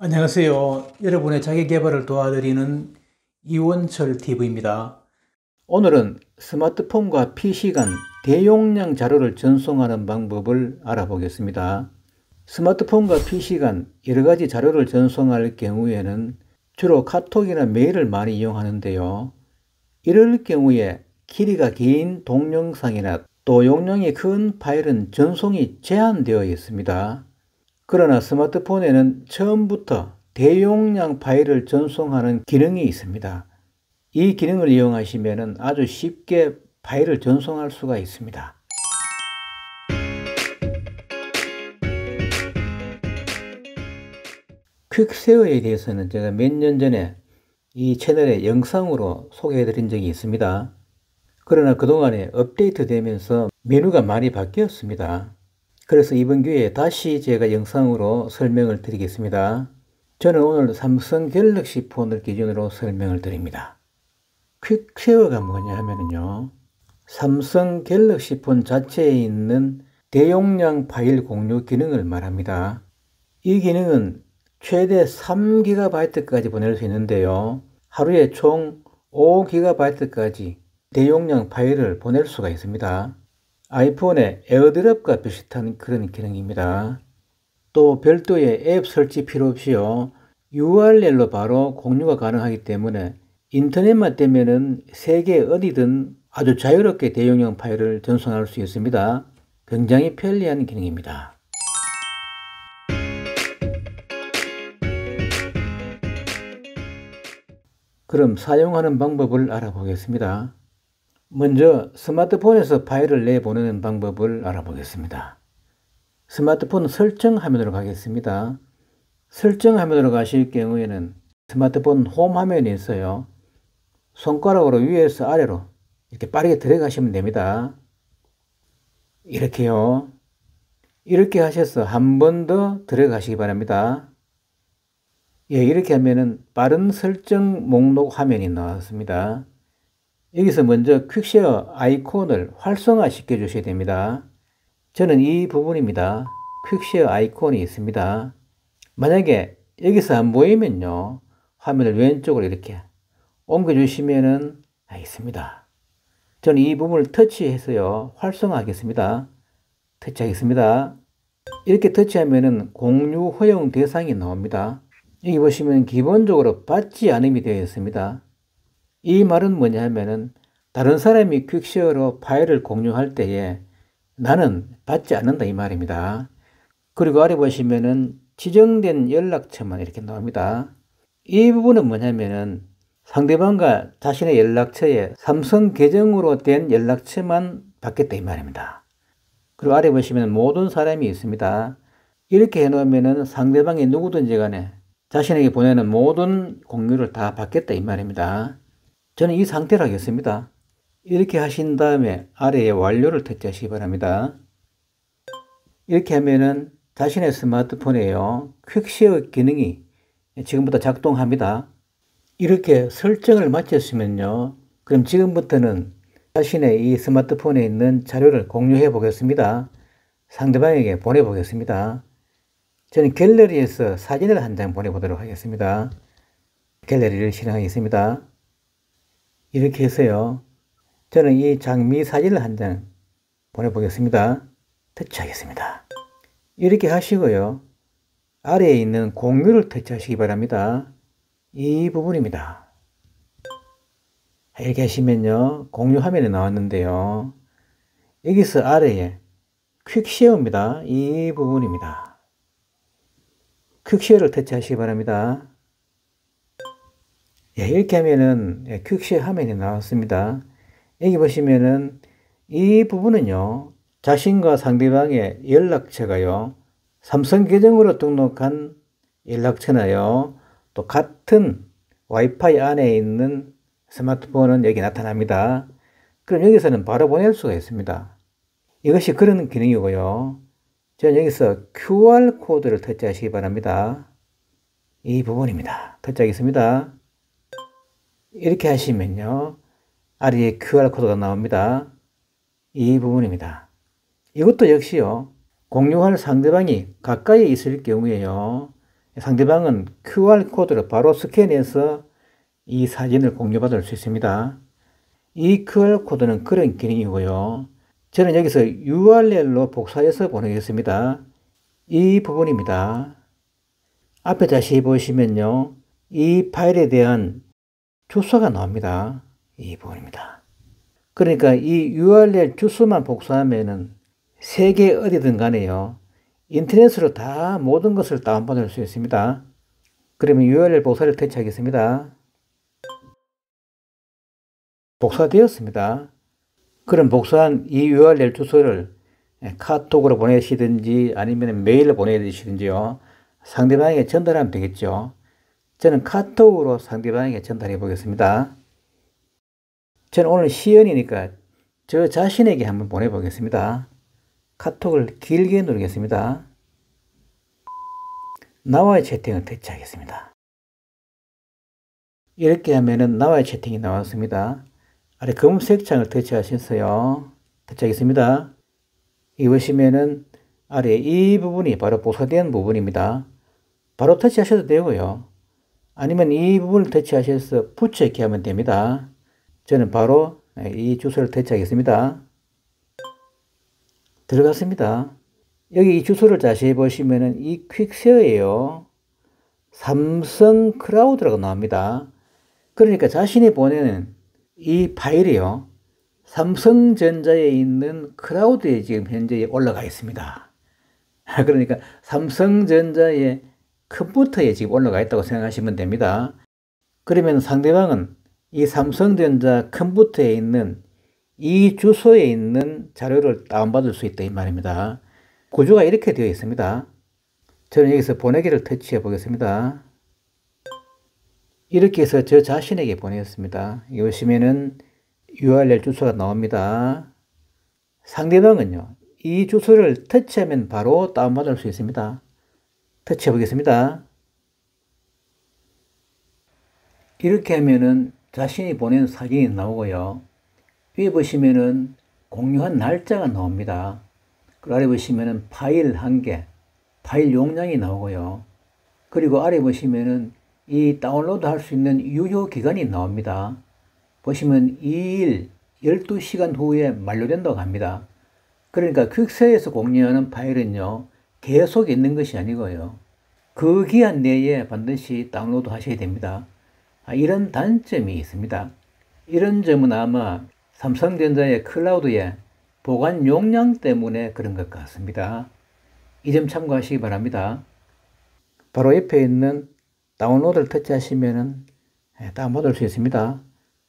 안녕하세요. 여러분의 자기개발을 도와드리는 이원철 TV입니다. 오늘은 스마트폰과 PC 간 대용량 자료를 전송하는 방법을 알아보겠습니다. 스마트폰과 PC 간 여러가지 자료를 전송할 경우에는 주로 카톡이나 메일을 많이 이용하는데요. 이럴 경우에 길이가 긴 동영상이나 또 용량이 큰 파일은 전송이 제한되어 있습니다. 그러나 스마트폰에는 처음부터 대용량 파일을 전송하는 기능이 있습니다. 이 기능을 이용하시면 아주 쉽게 파일을 전송할 수가 있습니다. 퀵세어에 대해서는 제가 몇 년 전에 이 채널에 영상으로 소개해 드린 적이 있습니다. 그러나 그동안에 업데이트 되면서 메뉴가 많이 바뀌었습니다. 그래서 이번 기회에 다시 제가 영상으로 설명을 드리겠습니다. 저는 오늘 삼성 갤럭시 폰을 기준으로 설명을 드립니다. 퀵쉐어가 뭐냐 하면요. 삼성 갤럭시 폰 자체에 있는 대용량 파일 공유 기능을 말합니다. 이 기능은 최대 3GB까지 보낼 수 있는데요. 하루에 총 5GB까지 대용량 파일을 보낼 수가 있습니다. 아이폰의 에어드랍과 비슷한 그런 기능입니다. 또 별도의 앱 설치 필요 없이요. URL로 바로 공유가 가능하기 때문에 인터넷만 되면은 세계 어디든 아주 자유롭게 대용량 파일을 전송할 수 있습니다. 굉장히 편리한 기능입니다. 그럼 사용하는 방법을 알아보겠습니다. 먼저 스마트폰에서 파일을 내보내는 방법을 알아보겠습니다. 스마트폰 설정 화면으로 가겠습니다. 설정 화면으로 가실 경우에는 스마트폰 홈 화면이 있어요. 손가락으로 위에서 아래로 이렇게 빠르게 들어가시면 됩니다. 이렇게요. 이렇게 하셔서 한 번 더 들어가시기 바랍니다. 예, 이렇게 하면은 빠른 설정 목록 화면이 나왔습니다. 여기서 먼저 퀵쉐어 아이콘을 활성화 시켜 주셔야 됩니다. 저는 이 부분입니다. 퀵쉐어 아이콘이 있습니다. 만약에 여기서 안 보이면요. 화면을 왼쪽으로 이렇게 옮겨 주시면은 있습니다. 저는 이 부분을 터치해서요. 활성화하겠습니다. 터치하겠습니다. 이렇게 터치하면은 공유 허용 대상이 나옵니다. 여기 보시면 기본적으로 받지 않음이 되어 있습니다. 이 말은 뭐냐 하면은 다른 사람이 퀵쉐어로 파일을 공유할 때에 나는 받지 않는다 이 말입니다. 그리고 아래 보시면은 지정된 연락처만 이렇게 나옵니다. 이 부분은 뭐냐면은 상대방과 자신의 연락처에 삼성 계정으로 된 연락처만 받겠다 이 말입니다. 그리고 아래 보시면 모든 사람이 있습니다. 이렇게 해놓으면은 상대방이 누구든지 간에 자신에게 보내는 모든 공유를 다 받겠다 이 말입니다. 저는 이 상태로 하겠습니다. 이렇게 하신 다음에 아래에 완료를 터치하시기 바랍니다. 이렇게 하면은 자신의 스마트폰에요. 퀵쉐어 기능이 지금부터 작동합니다. 이렇게 설정을 마쳤으면요. 그럼 지금부터는 자신의 이 스마트폰에 있는 자료를 공유해 보겠습니다. 상대방에게 보내보겠습니다. 저는 갤러리에서 사진을 한 장 보내보도록 하겠습니다. 갤러리를 실행하겠습니다. 이렇게 해서요. 저는 이 장미 사진을 한 장 보내보겠습니다. 터치하겠습니다. 이렇게 하시고요. 아래에 있는 공유를 터치하시기 바랍니다. 이 부분입니다. 이렇게 하시면요. 공유 화면이 나왔는데요. 여기서 아래에 퀵쉐어입니다. 이 부분입니다. 퀵쉐어를 터치하시기 바랍니다. 예, 이렇게 하면은 예, 퀵쉐 화면이 나왔습니다. 여기 보시면은 이 부분은요. 자신과 상대방의 연락처가요. 삼성 계정으로 등록한 연락처나요. 또 같은 와이파이 안에 있는 스마트폰은 여기 나타납니다. 그럼 여기서는 바로 보낼 수가 있습니다. 이것이 그런 기능이고요. 저는 여기서 QR코드를 터치하시기 바랍니다. 이 부분입니다. 터치하겠습니다. 이렇게 하시면요. 아래에 QR코드가 나옵니다. 이 부분입니다. 이것도 역시요. 공유할 상대방이 가까이 있을 경우에요. 상대방은 QR코드를 바로 스캔해서 이 사진을 공유받을 수 있습니다. 이 QR코드는 그런 기능이고요. 저는 여기서 URL로 복사해서 보내겠습니다. 이 부분입니다. 앞에 다시 보시면요. 이 파일에 대한 주소가 나옵니다. 이 부분입니다. 그러니까 이 URL 주소만 복사하면은 세계 어디든 간에요. 인터넷으로 다 모든 것을 다운받을 수 있습니다. 그러면 URL 복사를 터치하겠습니다. 복사되었습니다. 그럼 복사한 이 URL 주소를 카톡으로 보내시든지 아니면 메일로 보내주시든지요. 상대방에게 전달하면 되겠죠. 저는 카톡으로 상대방에게 전달해 보겠습니다. 저는 오늘 시연이니까 저 자신에게 한번 보내보겠습니다. 카톡을 길게 누르겠습니다. 나와의 채팅을 터치하겠습니다. 이렇게 하면은 나와의 채팅이 나왔습니다. 아래 검은색 창을 터치하셨어요. 터치하겠습니다. 이 보시면은 아래 이 부분이 바로 복사된 부분입니다. 바로 터치하셔도 되고요. 아니면 이 부분을 터치하셔서 붙여넣기 하면 됩니다. 저는 바로 이 주소를 터치하겠습니다. 들어갔습니다. 여기 이 주소를 자세히 보시면은 이 퀵세어예요. 삼성 클라우드라고 나옵니다. 그러니까 자신이 보내는 이 파일이요. 삼성전자에 있는 클라우드에 지금 현재 올라가 있습니다. 그러니까 삼성전자의 컴퓨터에 지금 올라가 있다고 생각하시면 됩니다. 그러면 상대방은 이 삼성전자 컴퓨터에 있는 이 주소에 있는 자료를 다운받을 수 있다 이 말입니다. 구조가 이렇게 되어 있습니다. 저는 여기서 보내기를 터치해 보겠습니다. 이렇게 해서 저 자신에게 보냈습니다. 이 보시면은 URL 주소가 나옵니다. 상대방은요, 이 주소를 터치하면 바로 다운받을 수 있습니다. 터치해 보겠습니다. 이렇게 하면은 자신이 보낸 사진이 나오고요. 위에 보시면은 공유한 날짜가 나옵니다. 그 아래 보시면은 파일 한 개, 파일 용량이 나오고요. 그리고 아래 보시면은 이 다운로드 할 수 있는 유효 기간이 나옵니다. 보시면 2일 12시간 후에 만료된다고 합니다. 그러니까 퀵세에서 공유하는 파일은요, 계속 있는 것이 아니고요. 그 기한 내에 반드시 다운로드 하셔야 됩니다. 아, 이런 단점이 있습니다. 이런 점은 아마 삼성전자의 클라우드의 보관 용량 때문에 그런 것 같습니다. 이 점 참고하시기 바랍니다. 바로 옆에 있는 다운로드를 터치하시면 예, 다운받을 수 있습니다.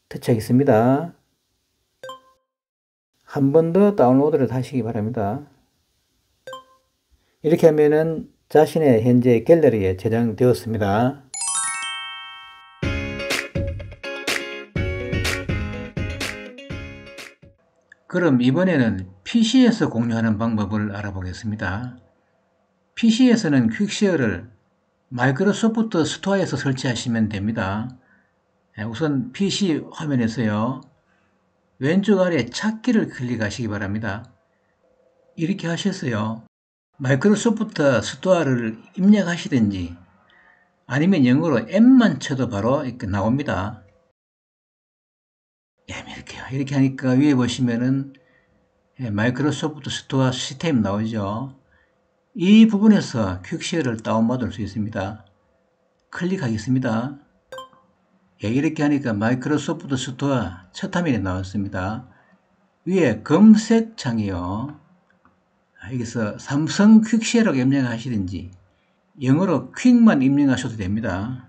터치하겠습니다. 한 번 더 다운로드를 하시기 바랍니다. 이렇게 하면은 자신의 현재 갤러리에 저장되었습니다. 그럼 이번에는 PC에서 공유하는 방법을 알아보겠습니다. PC에서는 퀵쉐어를 마이크로소프트 스토어에서 설치하시면 됩니다. 예, 우선 PC 화면에서요. 왼쪽 아래 찾기를 클릭하시기 바랍니다. 이렇게 하셨어요. 마이크로소프트 스토어를 입력하시든지 아니면 영어로 M만 쳐도 바로 이렇게 나옵니다. M 이렇게요. 이렇게 하니까 위에 보시면은 예, 마이크로소프트 스토어 시스템 나오죠. 이 부분에서 퀵쉐어를 다운받을 수 있습니다. 클릭하겠습니다. 예, 이렇게 하니까 마이크로소프트 스토어 첫 화면이 나왔습니다. 위에 검색창이요. 아, 여기서 삼성 퀵쉐어라고 입력하시든지 영어로 Quick만 입력하셔도 됩니다.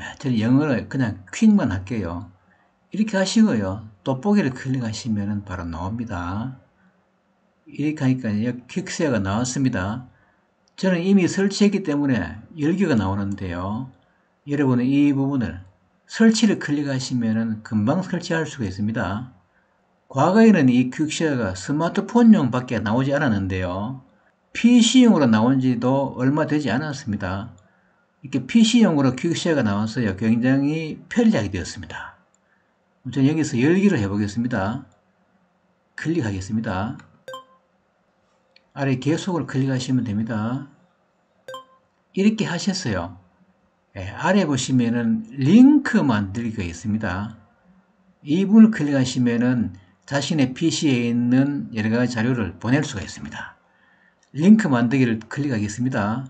예, 저는 영어로 그냥 퀵만 할게요. 이렇게 하시고요. 돋보기를 클릭하시면 바로 나옵니다. 이렇게 하니까 퀵세어가 나왔습니다. 저는 이미 설치했기 때문에 열기가 나오는데요. 여러분은 이 부분을 설치를 클릭하시면 금방 설치할 수가 있습니다. 과거에는 이 퀵쉐어가 스마트폰용 밖에 나오지 않았는데요. PC용으로 나온 지도 얼마 되지 않았습니다. 이렇게 PC용으로 퀵쉐어가 나왔어요. 굉장히 편리하게 되었습니다. 우선 여기서 열기를 해보겠습니다. 클릭하겠습니다. 아래 계속을 클릭하시면 됩니다. 이렇게 하셨어요. 예, 아래 보시면은 링크 만들기가 있습니다. 이 부분을 클릭하시면은 자신의 PC에 있는 여러 가지 자료를 보낼 수가 있습니다. 링크 만들기를 클릭하겠습니다.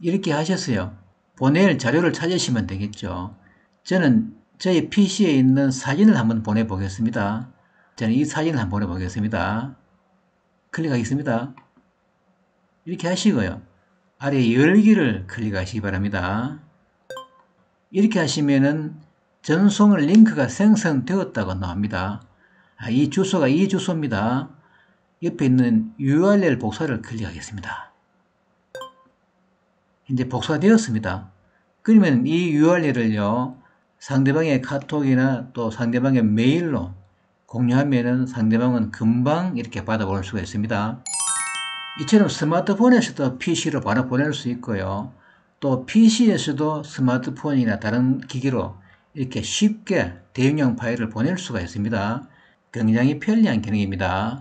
이렇게 하셨어요. 보낼 자료를 찾으시면 되겠죠. 저는 저희 PC에 있는 사진을 한번 보내보겠습니다. 저는 이 사진을 한번 보내보겠습니다. 클릭하겠습니다. 이렇게 하시고요. 아래 열기를 클릭하시기 바랍니다. 이렇게 하시면은 전송을 링크가 생성되었다고 나옵니다. 아, 이 주소가 이 주소입니다. 옆에 있는 URL 복사를 클릭하겠습니다. 이제 복사되었습니다. 그러면 이 URL을요, 상대방의 카톡이나 또 상대방의 메일로 공유하면은 상대방은 금방 이렇게 받아볼 수가 있습니다. 이처럼 스마트폰에서도 PC로 바로 보낼 수 있고요. 또 PC에서도 스마트폰이나 다른 기기로 이렇게 쉽게 대용량 파일을 보낼 수가 있습니다. 굉장히 편리한 기능입니다.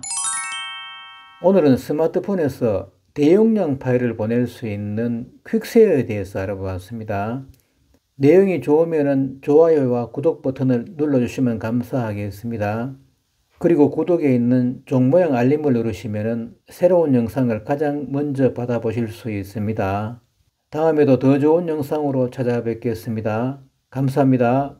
오늘은 스마트폰에서 대용량 파일을 보낼 수 있는 퀵세어에 대해서 알아보았습니다. 내용이 좋으면 좋아요와 구독 버튼을 눌러주시면 감사하겠습니다. 그리고 구독에 있는 종 모양 알림을 누르시면 새로운 영상을 가장 먼저 받아보실 수 있습니다. 다음에도 더 좋은 영상으로 찾아뵙겠습니다. 감사합니다.